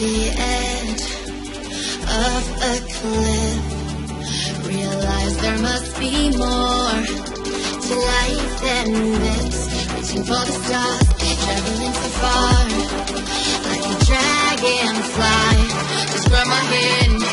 the end of a cliff. Realize there must be more to life than this. Reaching for the stars, traveling so far like a dragonfly. Just where my head.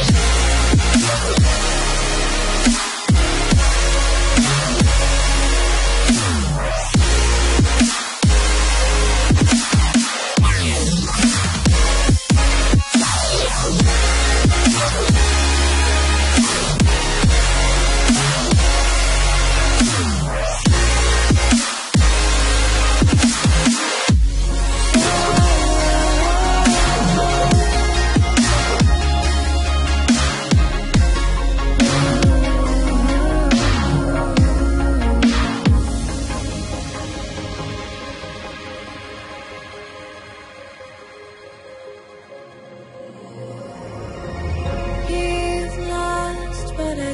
You've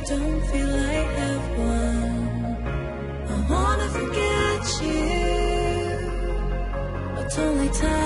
don't feel I have won. I wanna forget you, but only time